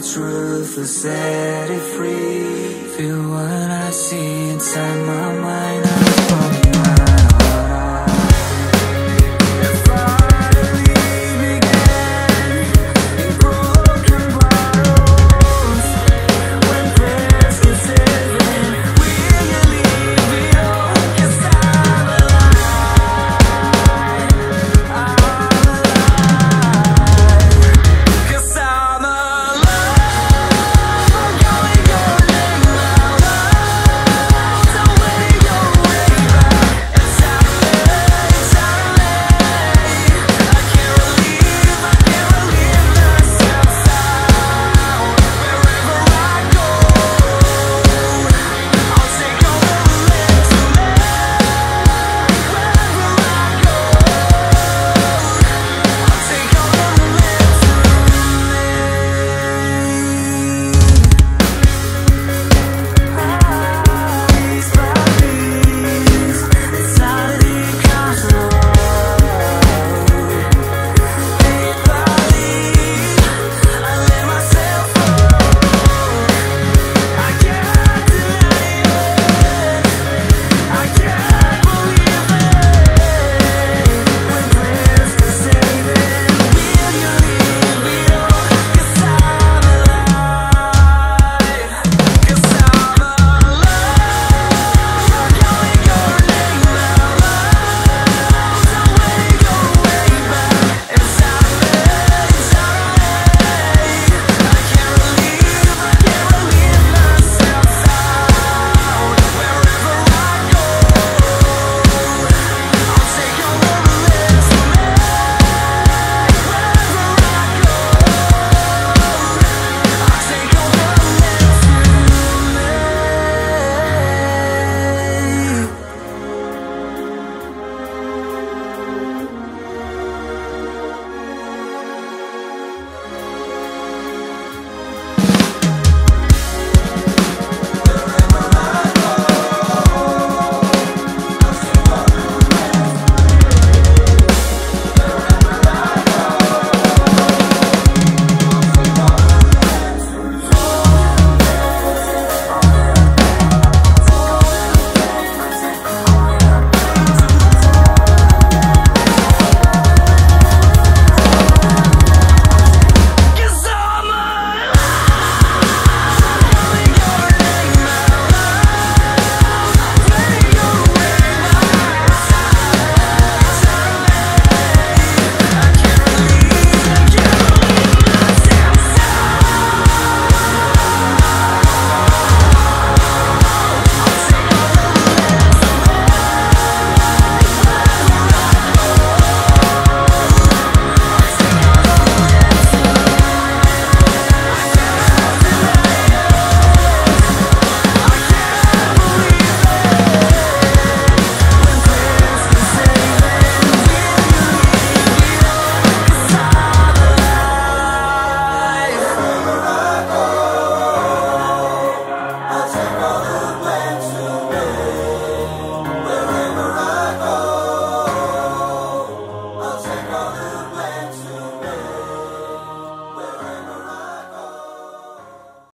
the truth will set it free. Feel what I see inside my mind.